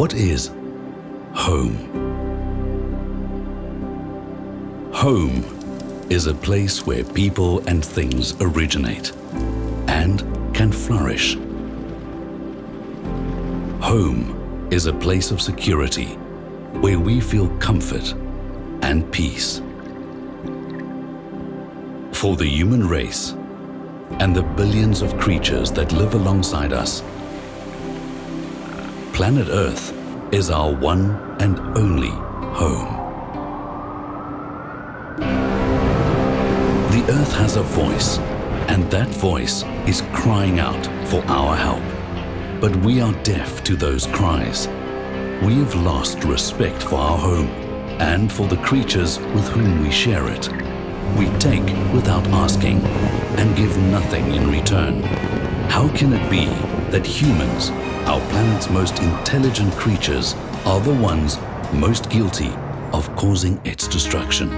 What is home? Home is a place where people and things originate and can flourish. Home is a place of security where we feel comfort and peace. For the human race and the billions of creatures that live alongside us, planet Earth is our one and only home. The Earth has a voice, and that voice is crying out for our help. But we are deaf to those cries. We have lost respect for our home and for the creatures with whom we share it. We take without asking and give nothing in return. How can it be that humans, our planet's most intelligent creatures, are the ones most guilty of causing its destruction?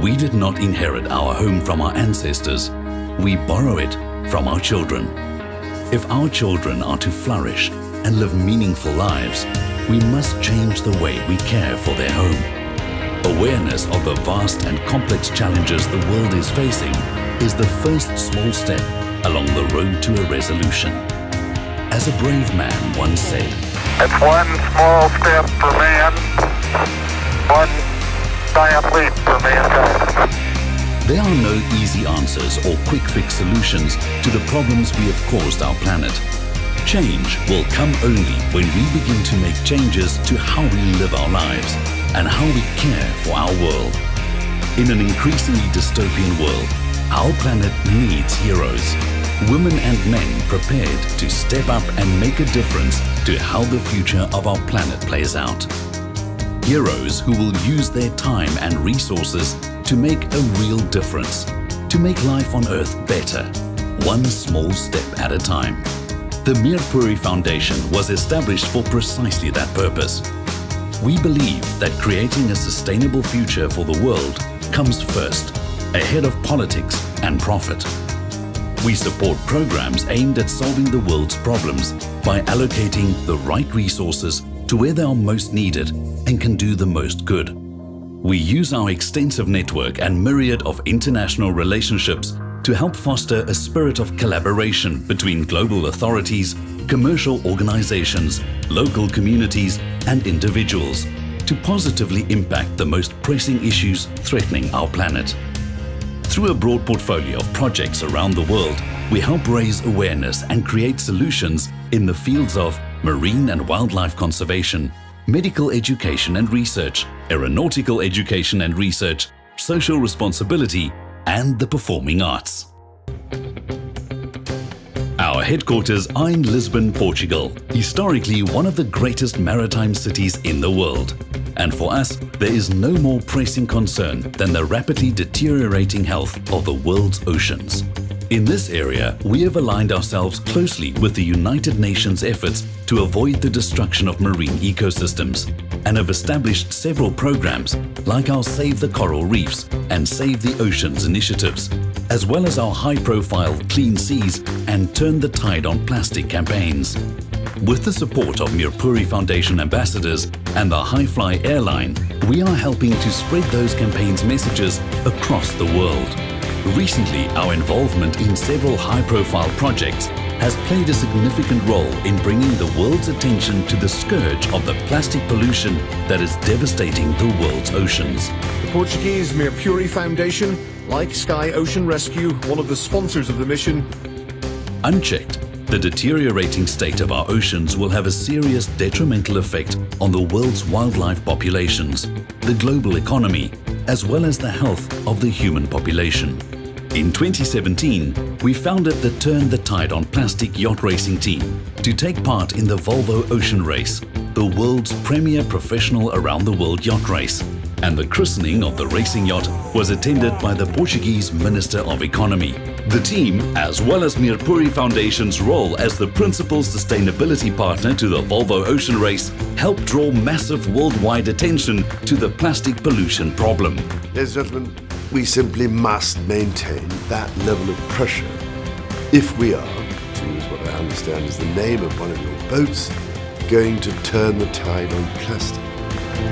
We did not inherit our home from our ancestors. We borrow it from our children. If our children are to flourish and live meaningful lives, we must change the way we care for their home. Awareness of the vast and complex challenges the world is facing is the first small step along the road to a resolution. As a brave man once said, It's one small step for man, one giant leap for mankind. There are no easy answers or quick fix solutions to the problems we have caused our planet. Change will come only when we begin to make changes to how we live our lives and how we care for our world. In an increasingly dystopian world, our planet needs heroes. Women and men prepared to step up and make a difference to how the future of our planet plays out. Heroes who will use their time and resources to make a real difference, to make life on Earth better, one small step at a time. The Mir Puri Foundation was established for precisely that purpose. We believe that creating a sustainable future for the world comes first, ahead of politics and profit. We support programs aimed at solving the world's problems by allocating the right resources to where they are most needed and can do the most good. We use our extensive network and myriad of international relationships to help foster a spirit of collaboration between global authorities, commercial organizations, local communities, and individuals to positively impact the most pressing issues threatening our planet. Through a broad portfolio of projects around the world, we help raise awareness and create solutions in the fields of marine and wildlife conservation, medical education and research, aeronautical education and research, social responsibility, and the performing arts. Our headquarters are in Lisbon, Portugal, historically one of the greatest maritime cities in the world. And for us, there is no more pressing concern than the rapidly deteriorating health of the world's oceans. In this area, we have aligned ourselves closely with the United Nations efforts to avoid the destruction of marine ecosystems and have established several programs like our Save the Coral Reefs and Save the Oceans initiatives, as well as our high-profile Clean Seas and Turn the Tide on Plastic campaigns. With the support of Mirpuri Foundation ambassadors and the Hi-Fly airline, we are helping to spread those campaigns' messages across the world. Recently, our involvement in several high-profile projects has played a significant role in bringing the world's attention to the scourge of the plastic pollution that is devastating the world's oceans. The Portuguese Mirpuri Foundation, like Sky Ocean Rescue, one of the sponsors of the mission, Unchecked, the deteriorating state of our oceans will have a serious detrimental effect on the world's wildlife populations, the global economy, as well as the health of the human population. In 2017, we founded the Turn the Tide on Plastic yacht racing team to take part in the Volvo Ocean Race, the world's premier professional around the world yacht race. And the christening of the racing yacht was attended by the Portuguese Minister of Economy. The team, as well as Mirpuri Foundation's role as the principal sustainability partner to the Volvo Ocean Race, helped draw massive worldwide attention to the plastic pollution problem. Ladies and gentlemen, we simply must maintain that level of pressure if we are to use what I understand is the name of one of your boats, going to turn the tide on plastic.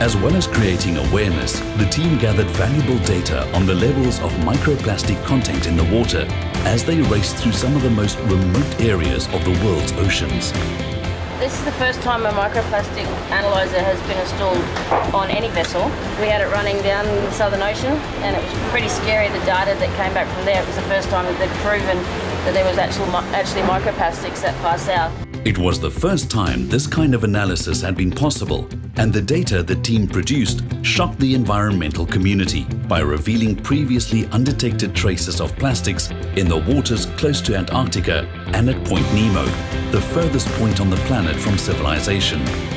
As well as creating awareness, the team gathered valuable data on the levels of microplastic content in the water as they raced through some of the most remote areas of the world's oceans. This is the first time a microplastic analyzer has been installed on any vessel. We had it running down the Southern Ocean and it was pretty scary the data that came back from there. It was the first time that they'd proven that there was actual, actually microplastics that far south. It was the first time this kind of analysis had been possible and the data the team produced shocked the environmental community by revealing previously undetected traces of plastics in the waters close to Antarctica and at Point Nemo, the furthest point on the planet from civilization.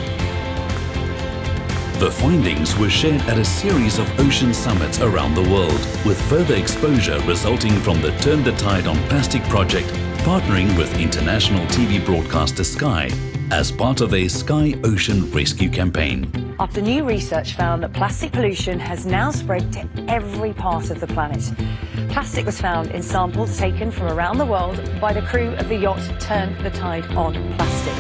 The findings were shared at a series of ocean summits around the world, with further exposure resulting from the Turn the Tide on Plastic project partnering with international TV broadcaster Sky as part of a Sky Ocean Rescue campaign. After new research found that plastic pollution has now spread to every part of the planet. Plastic was found in samples taken from around the world by the crew of the yacht Turn the Tide on Plastic.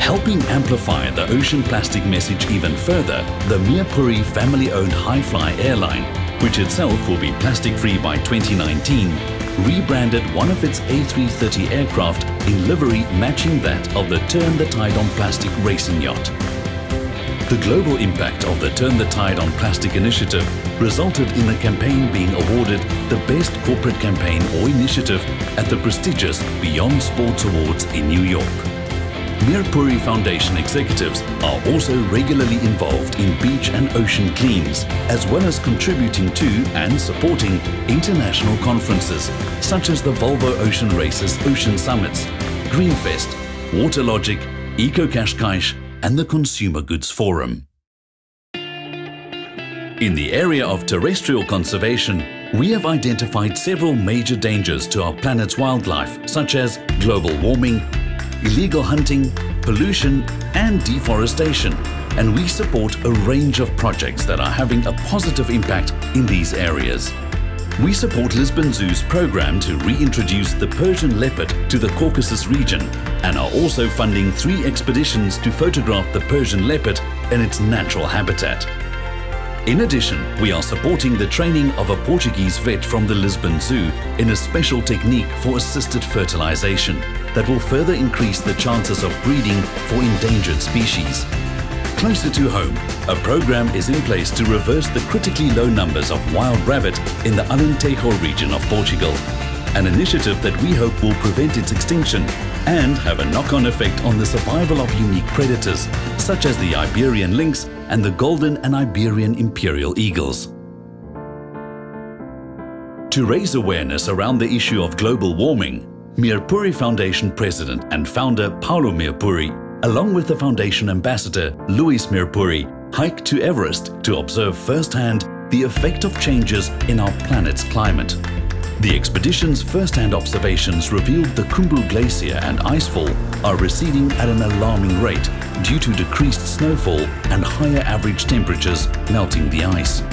Helping amplify the ocean plastic message even further, the Mirpuri family-owned Hi-Fly airline, which itself will be plastic-free by 2019, rebranded one of its A330 aircraft in livery matching that of the Turn the Tide on Plastic racing yacht. The global impact of the Turn the Tide on Plastic initiative resulted in the campaign being awarded the Best Corporate Campaign or Initiative at the prestigious Beyond Sports Awards in New York. Mirpuri Foundation executives are also regularly involved in beach and ocean cleans, as well as contributing to and supporting international conferences such as the Volvo Ocean Races Ocean Summits, Greenfest, Waterlogic, EcoCashKaish, and the Consumer Goods Forum. In the area of terrestrial conservation, we have identified several major dangers to our planet's wildlife, such as global warming, illegal hunting, pollution and deforestation and we support a range of projects that are having a positive impact in these areas. We support Lisbon Zoo's program to reintroduce the Persian leopard to the Caucasus region and are also funding three expeditions to photograph the Persian leopard in its natural habitat. In addition, we are supporting the training of a Portuguese vet from the Lisbon Zoo in a special technique for assisted fertilization that will further increase the chances of breeding for endangered species. Closer to home, a program is in place to reverse the critically low numbers of wild rabbit in the Alentejo region of Portugal, an initiative that we hope will prevent its extinction and have a knock-on effect on the survival of unique predators, such as the Iberian lynx and the golden and Iberian imperial eagles. To raise awareness around the issue of global warming, Mirpuri Foundation President and founder Paulo Mirpuri, along with the Foundation Ambassador Luis Mirpuri, hiked to Everest to observe firsthand the effect of changes in our planet's climate. The expedition's first-hand observations revealed the Khumbu Glacier and icefall are receding at an alarming rate due to decreased snowfall and higher average temperatures melting the ice.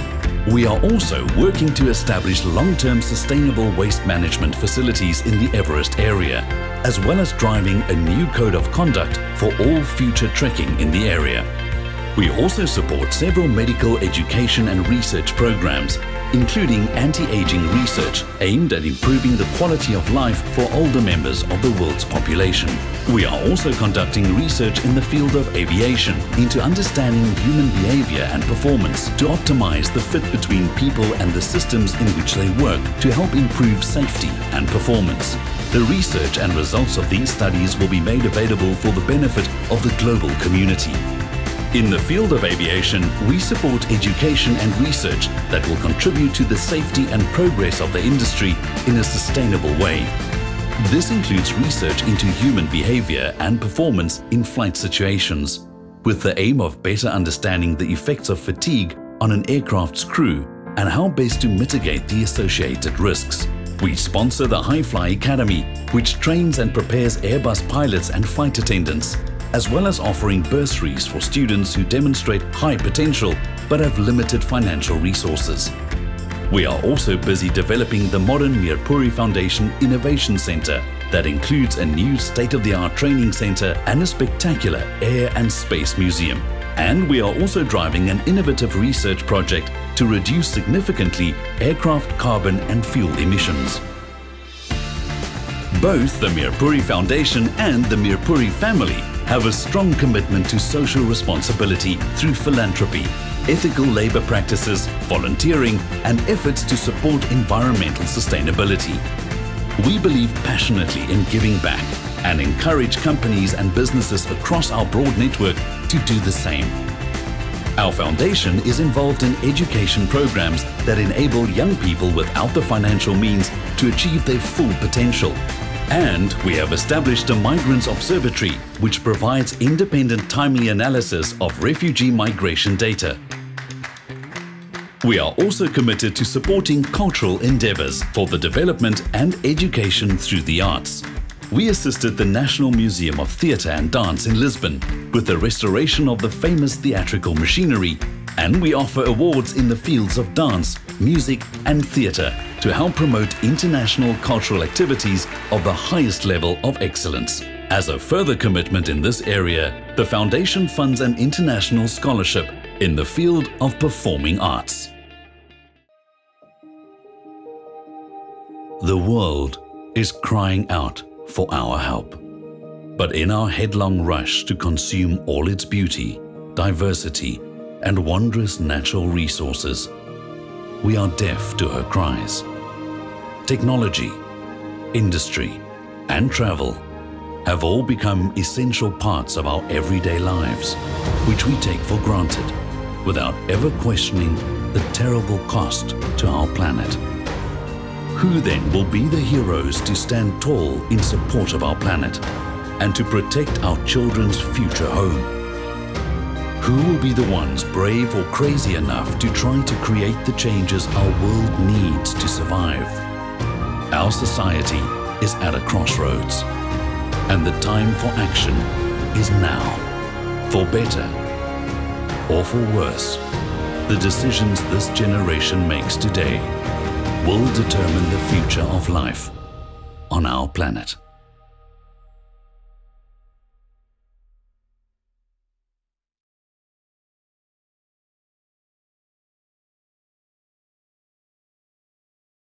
We are also working to establish long-term sustainable waste management facilities in the Everest area, as well as driving a new code of conduct for all future trekking in the area. We also support several medical education and research programs including anti-aging research aimed at improving the quality of life for older members of the world's population. We are also conducting research in the field of aviation into understanding human behavior and performance to optimize the fit between people and the systems in which they work to help improve safety and performance. The research and results of these studies will be made available for the benefit of the global community. In the field of aviation, we support education and research that will contribute to the safety and progress of the industry in a sustainable way. This includes research into human behavior and performance in flight situations, with the aim of better understanding the effects of fatigue on an aircraft's crew and how best to mitigate the associated risks. We sponsor the Hi-Fly Academy, which trains and prepares Airbus pilots and flight attendants as well as offering bursaries for students who demonstrate high potential but have limited financial resources. We are also busy developing the modern Mirpuri Foundation Innovation Center that includes a new state-of-the-art training center and a spectacular air and space museum. And we are also driving an innovative research project to reduce significantly aircraft carbon and fuel emissions. Both the Mirpuri Foundation and the Mirpuri family have a strong commitment to social responsibility through philanthropy, ethical labor practices, volunteering, and efforts to support environmental sustainability. We believe passionately in giving back and encourage companies and businesses across our broad network to do the same. Our foundation is involved in education programs that enable young people without the financial means to achieve their full potential. And we have established a Migrants Observatory, which provides independent timely analysis of refugee migration data. We are also committed to supporting cultural endeavours for the development and education through the arts. We assisted the National Museum of Theatre and Dance in Lisbon with the restoration of the famous theatrical machinery and we offer awards in the fields of dance, music and theatre to help promote international cultural activities of the highest level of excellence. As a further commitment in this area, the Foundation funds an international scholarship in the field of performing arts. The world is crying out for our help. But in our headlong rush to consume all its beauty, diversity, and wondrous natural resources, we are deaf to her cries. Technology, industry, and travel have all become essential parts of our everyday lives, which we take for granted without ever questioning the terrible cost to our planet. Who then will be the heroes to stand tall in support of our planet and to protect our children's future home? Who will be the ones brave or crazy enough to try to create the changes our world needs to survive? Our society is at a crossroads, and the time for action is now. For better or for worse, the decisions this generation makes today will determine the future of life on our planet.